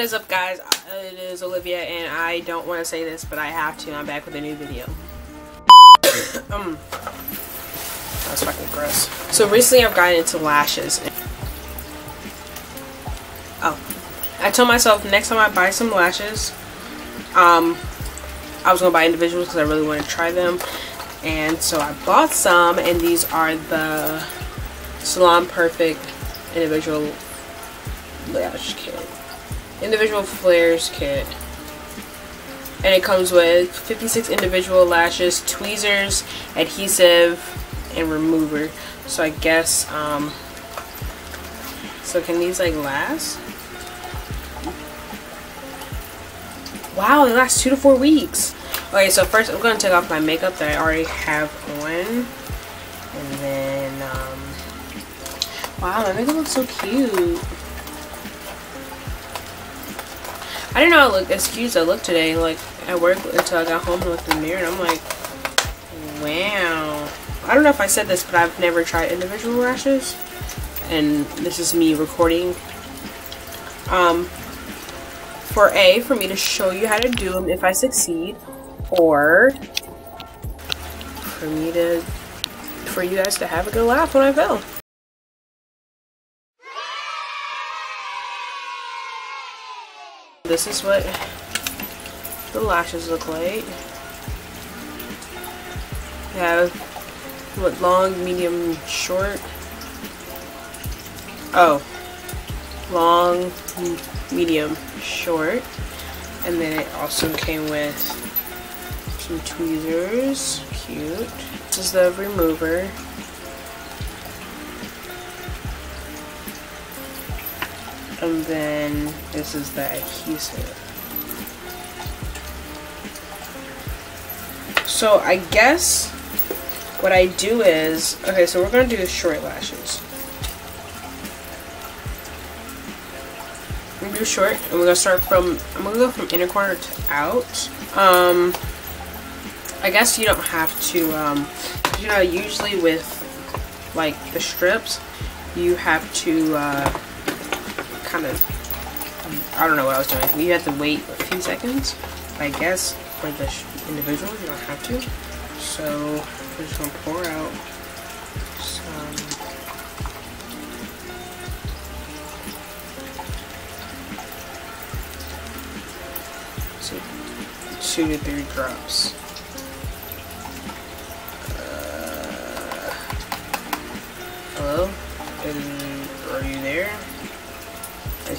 What is up guys? It is Olivia and I don't want to say this but I have to. I'm back with a new video. um, That's fucking gross. So recently I've gotten into lashes. Oh. I told myself next time I buy some lashes, um, I was to buy individuals because I really want to try them. And so I bought some and these are the Salon Perfect individual lash kit. Individual flares kit. And it comes with 56 individual lashes, tweezers, adhesive, and remover. So I guess, um, so can these like last? Wow, they last two to four weeks. Okay, so first I'm going to take off my makeup that I already have on. And then, um, wow, my makeup looks so cute. I didn't know how looked as I looked today, like, at work until I got home and looked in the mirror and I'm like, wow. I don't know if I said this, but I've never tried individual lashes. And this is me recording. Um, for A, for me to show you how to do them if I succeed, or for me to, for you guys to have a good laugh when I fail. This is what the lashes look like. Have what long, medium, short. Oh, long, medium, short. And then it also came with some tweezers. Cute. This is the remover. And then this is the adhesive. So I guess what I do is, okay, so we're gonna do short lashes. We're gonna do short, and we're gonna start from, I'm gonna go from inner corner to out. Um, I guess you don't have to, um, you know, usually with, like, the strips, you have to, uh, kind of, I don't know what I was doing. You have to wait a few seconds. I guess for the individual, you don't have to. So we're just gonna pour out some. So two to three drops. Uh, hello? And are you there?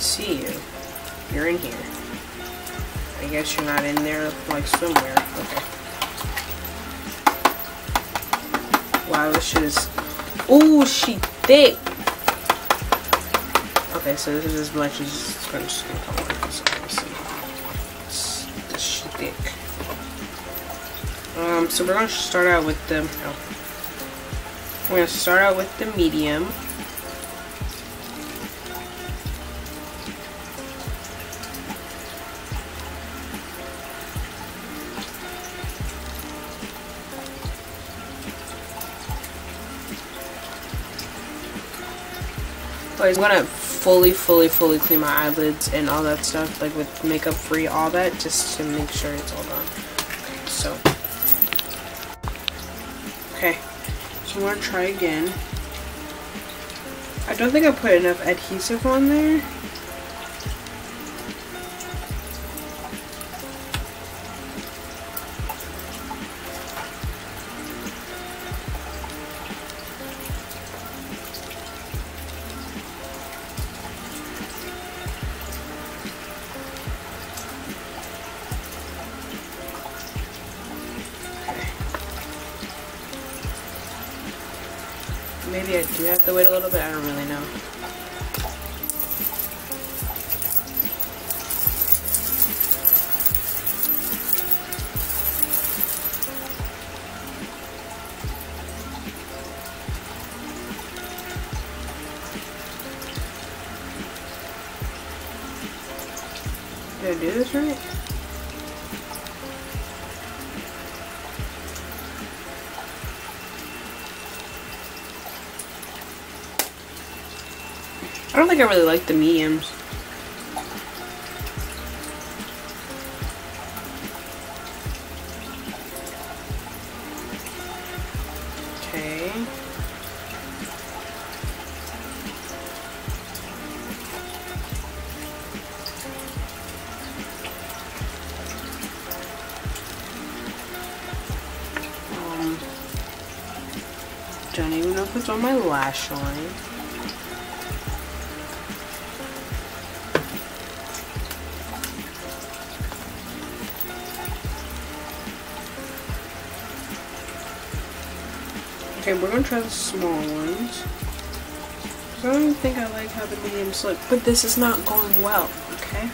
See you. You're in here. I guess you're not in there like swimwear. Okay. Wow, this shit is. Ooh, she thick. Okay, so this is as much as it's gonna just gonna come on. So let me see. This she thick. Um, so we're gonna start out with the. Oh. We're gonna start out with the medium. I just want to fully, fully, fully clean my eyelids and all that stuff, like with makeup free, all that, just to make sure it's all done. So. Okay, so I'm to try again. I don't think I put enough adhesive on there. Maybe I do have to wait a little bit, I don't really know. Did I do this right? don't think I really like the mediums. Okay. Um, don't even know if it's on my lash line. Okay, we're gonna try the small ones. I don't think I like how the mediums look, but this is not going well, okay?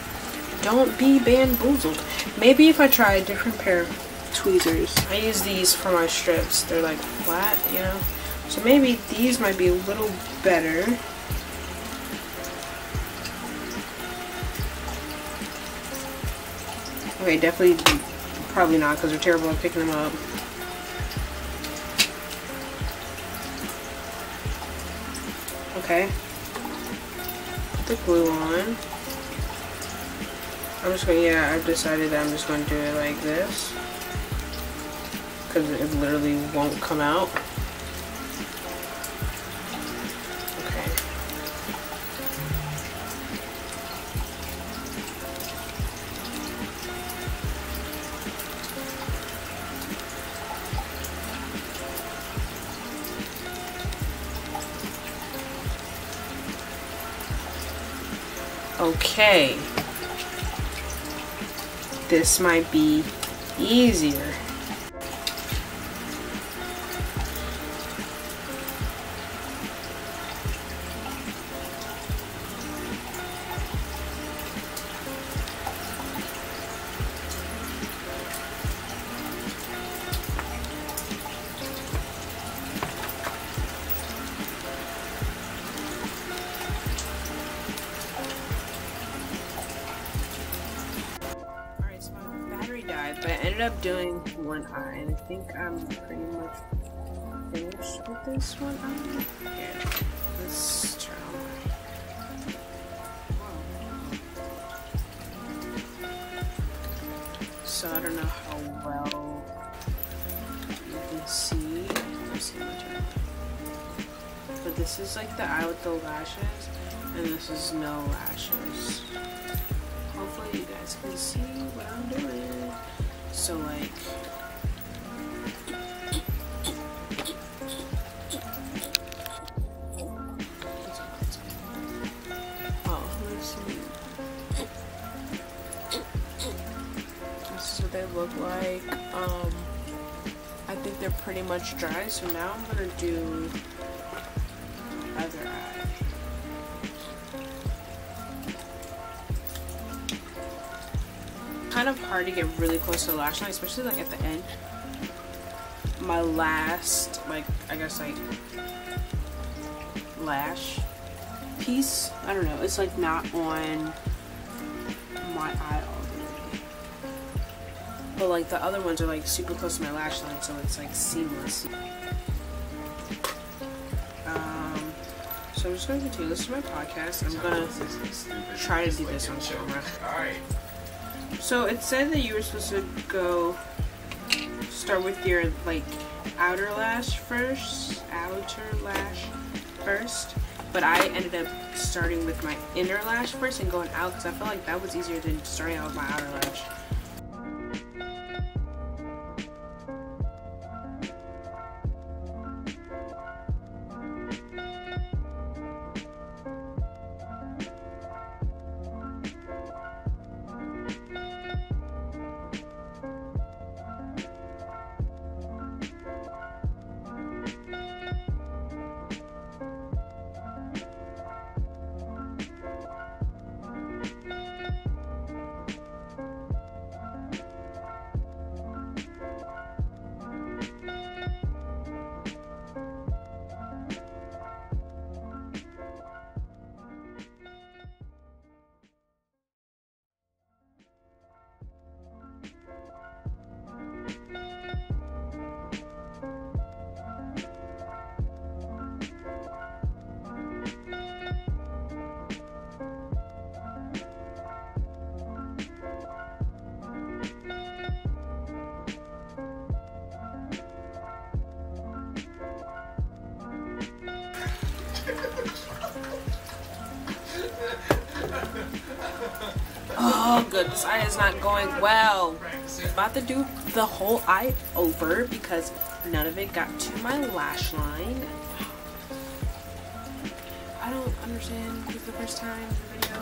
Don't be bamboozled. Maybe if I try a different pair of tweezers. I use these for my strips. They're like flat, you know? So maybe these might be a little better. Okay, definitely, probably not because they're terrible at picking them up. Okay. Put the glue on. I'm just going to, yeah, I've decided that I'm just going to do it like this. Because it literally won't come out. Okay. This might be easier. Doing one eye, and I think I'm pretty much finished with this one eye. Yeah, let's try So I don't know how well you can see. See But this is like the eye with the lashes, and this is no lashes. Hopefully you guys can see what I'm doing. So like Oh, let's see. This is what they look like. Um I think they're pretty much dry, so now I'm gonna do other eye. Kind of hard to get really close to the lash line, especially like at the end. My last, like, I guess like, lash piece, I don't know, it's like not on my eye. But like the other ones are like super close to my lash line, so it's like seamless. Um, so I'm just going to continue. This is my podcast. I'm going to try to do this on camera. So it said that you were supposed to go start with your like outer lash first, outer lash first, but I ended up starting with my inner lash first and going out because I felt like that was easier than starting out with my outer lash. Good. This eye is not going well. I'm about to do the whole eye over because none of it got to my lash line. I don't understand this is the first time in the video.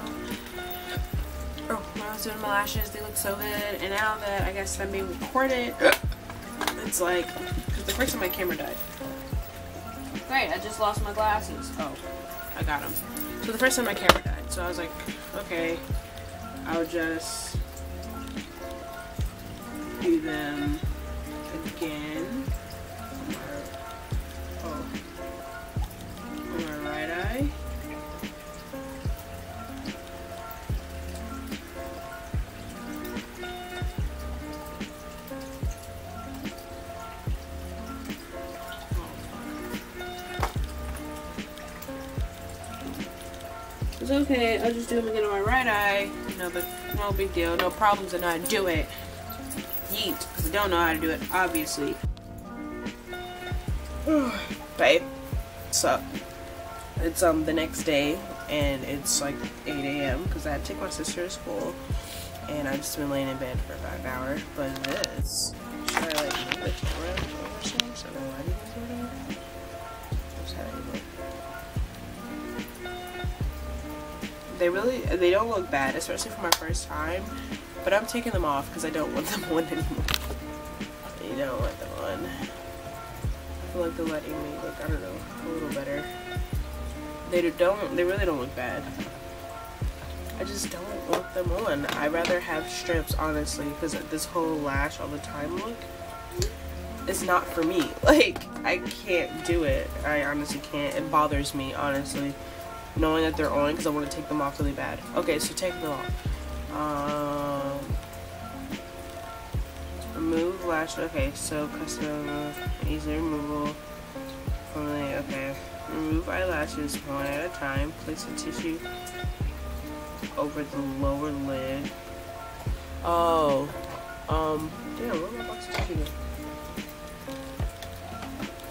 Oh, when I was doing my lashes, they look so good. And now that I guess I'm being recorded, it's like, because the first time my camera died. Great, I just lost my glasses. Oh, I got them. So the first time my camera died. So I was like, okay, I'll just do them again. It's okay, I'll just do them again on my right eye. No, but no big deal, no problems and I do it. Yeet, because I don't know how to do it, obviously. Babe, so it's um the next day and it's like 8 a.m. because I had to take my sister to school and I've just been laying in bed for about an hour. But this, should I like move the camera over some so the lighting is whatever? Just how you They really, they don't look bad, especially for my first time. But I'm taking them off because I don't want them on anymore. You don't want them on. I feel like they're letting me look, I don't know, a little better. They don't, they really don't look bad. I just don't want them on. I'd rather have strips, honestly, because this whole lash all the time look is not for me. Like, I can't do it. I honestly can't. It bothers me, honestly knowing that they're on because I want to take them off really bad. Okay, so take them off. Um, remove lash. Okay, so custom easy removal. Okay. Remove eyelashes one at a time. Place the tissue over the lower lid. Oh, um, damn, where my box of tissue?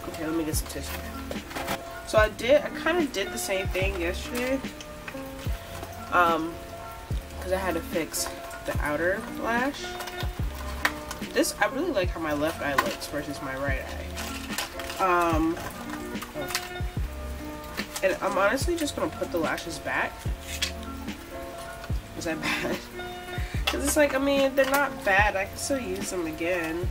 Okay, let me get some tissue. So I did, I kind of did the same thing yesterday. Um, because I had to fix the outer lash. This, I really like how my left eye looks versus my right eye. Um, and I'm honestly just going to put the lashes back. Is that bad? Because it's like, I mean, they're not bad. I can still use them again.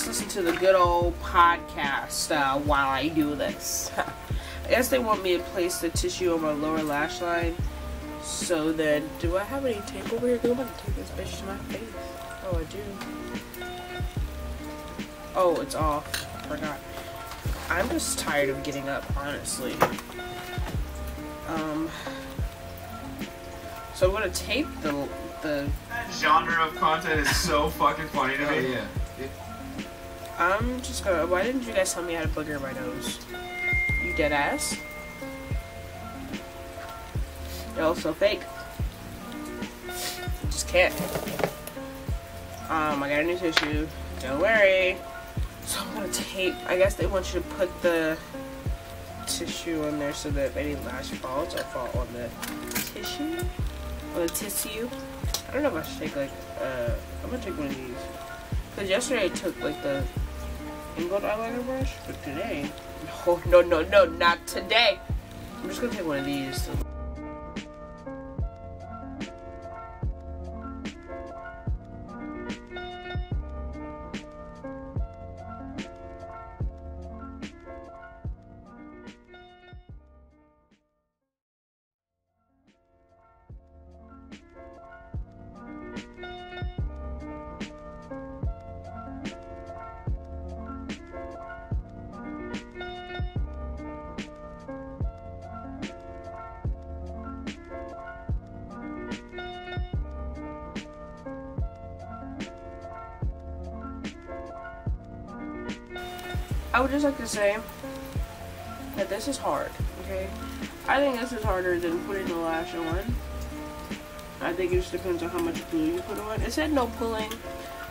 Let's listen to the good old podcast uh, while I do this. I guess they want me to place the tissue on my lower lash line. So then, do I have any tape over here? I'm about to take this bitch to my face. Oh, I do. Oh, it's off. I Forgot. I'm just tired of getting up, honestly. Um. So I'm gonna tape the the. That genre of content is so fucking funny to me. Oh me. yeah. I'm just gonna. Why didn't you guys tell me how to booger my nose? You dead ass. You're also fake. Just can't. Um, I got a new tissue. Don't worry. So I'm gonna tape. I guess they want you to put the tissue on there so that any lash falls, will fall on the tissue. On the tissue. I don't know if I should take like. Uh, I'm gonna take one of these. Cause yesterday I took like the angled eyeliner brush, but today, no, no, no, no, not today. I'm just gonna take one of these. I would just like to say that this is hard, okay? I think this is harder than putting the lash on. I think it just depends on how much glue you put on. It said no pulling.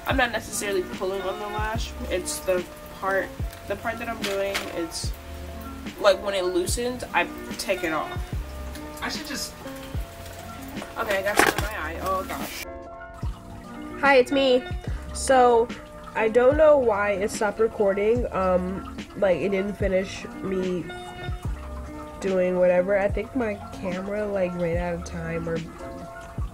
I'm not necessarily pulling on the lash. It's the part, the part that I'm doing, it's like when it loosens, I take it off. I should just Okay, I got some in my eye. Oh gosh. Hi, it's me. So, I don't know why it stopped recording. Um, like it didn't finish me doing whatever. I think my camera like ran out of time or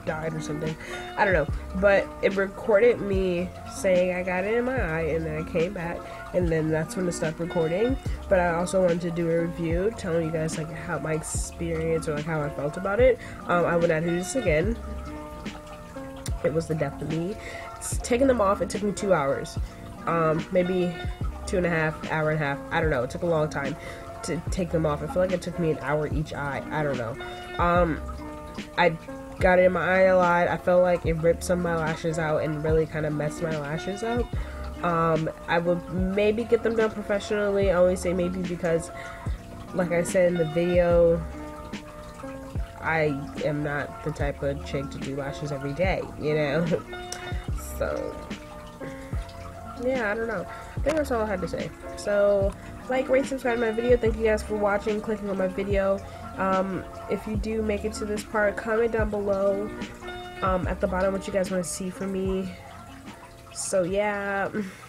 died or something. I don't know. But it recorded me saying I got it in my eye and then I came back and then that's when it stopped recording. But I also wanted to do a review telling you guys like how my experience or like how I felt about it. Um, I would not do this again. It was the death of me. Taking them off, it took me two hours. Um, maybe two and a half, hour and a half. I don't know. It took a long time to take them off. I feel like it took me an hour each eye. I don't know. Um, I got it in my eye a lot. I felt like it ripped some of my lashes out and really kind of messed my lashes up. Um, I would maybe get them done professionally. I only say maybe because, like I said in the video, I am not the type of chick to do lashes every day, you know? so, yeah, I don't know. I think that's all I had to say. So, like, rate, subscribe to my video. Thank you guys for watching, clicking on my video. Um, if you do make it to this part, comment down below um, at the bottom what you guys want to see from me. So, yeah.